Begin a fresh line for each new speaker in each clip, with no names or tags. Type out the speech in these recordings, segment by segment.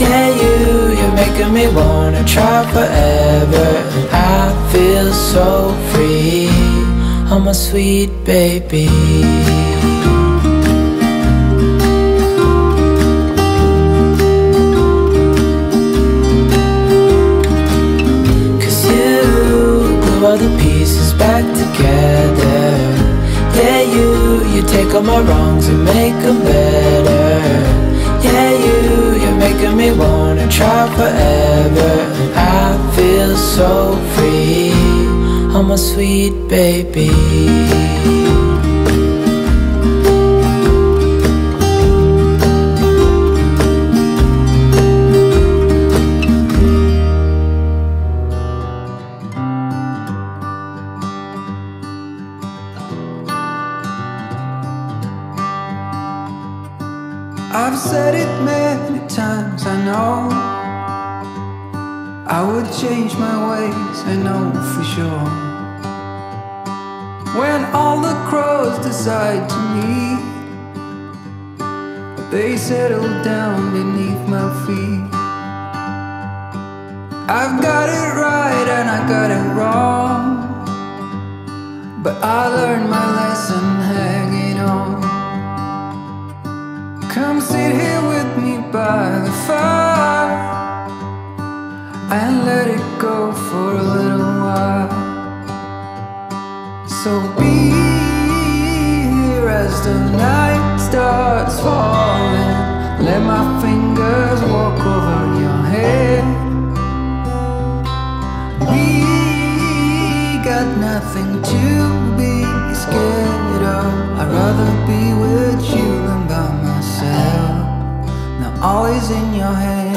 yeah, you, you're making me wanna try forever. And I feel so free. Oh, my sweet baby. Cause you glue all the pieces back together. Yeah, you, you take all my wrongs and make them better making me wanna try forever. And I feel so free. Oh, my sweet baby
I've said it many times, I know. I would change my ways, I know for sure. When all the crows decide to meet They settle down beneath my feet. I've got it right and I got it wrong But I learned my go for a little while. So be here as the night starts falling. Let my fingers walk over your head. We got nothing to be scared of. I'd rather be with you than by myself. Now always in your hands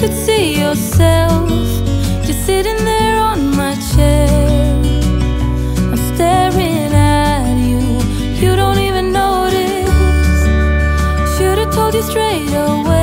could see yourself Just sitting there on my chair. I'm staring at you. You don't even notice. Should've told you straight away